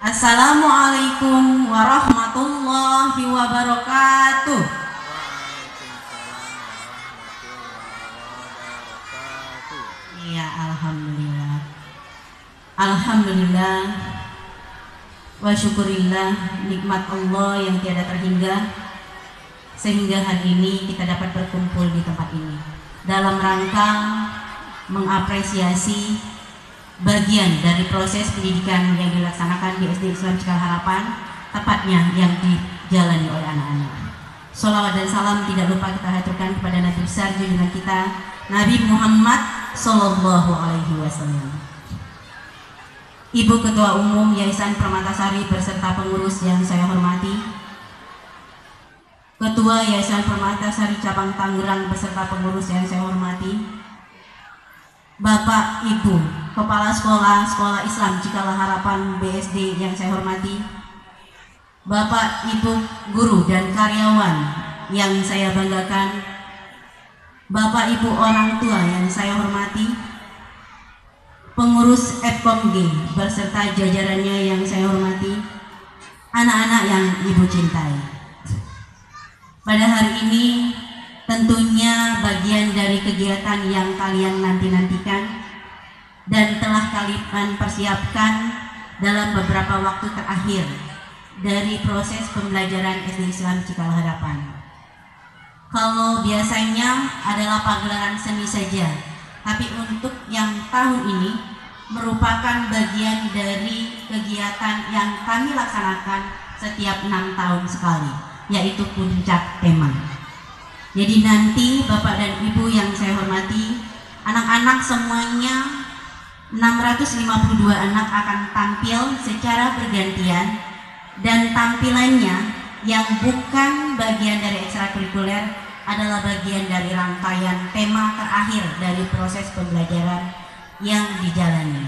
Assalamualaikum warahmatullahi wabarakatuh. Iya, alhamdulillah. Alhamdulillah. Wa syukurillah nikmat Allah yang tiada terhingga sehingga hari ini kita dapat berkumpul di tempat ini dalam rangka mengapresiasi bagian dari proses pendidikan yang dilaksanakan di SD Islam Cikal Harapan tepatnya yang dijalani oleh anak-anak. Salawat dan salam tidak lupa kita haturkan kepada Nabi besar junjungan kita Nabi Muhammad Sallallahu Alaihi Wasallam. Ibu Ketua Umum Yayasan Permatasari beserta pengurus yang saya hormati, Ketua Yayasan Permatasari Cabang Tangerang beserta pengurus yang saya hormati, Bapak Ibu Kepala Sekolah Sekolah Islam Cikala Harapan BSD yang saya hormati Bapak Ibu Guru dan karyawan yang saya banggakan Bapak Ibu orang tua yang saya hormati Pengurus FKOMG berserta jajarannya yang saya hormati Anak-anak yang Ibu cintai. Pada hari ini tentunya bagian dari kegiatan yang kalian nanti-nantikan dan telah kalian persiapkan dalam beberapa waktu terakhir dari proses pembelajaran SD Islam Cikal Harapan. Kalau biasanya adalah pagelaran seni saja, tapi untuk yang tahun ini merupakan bagian dari kegiatan yang kami laksanakan setiap enam tahun sekali, yaitu puncak tema. Jadi nanti Bapak dan Ibu yang saya hormati, anak-anak semuanya 652 anak akan tampil secara bergantian dan tampilannya yang bukan bagian dari ekstrakurikuler adalah bagian dari rangkaian tema terakhir dari proses pembelajaran yang dijalani.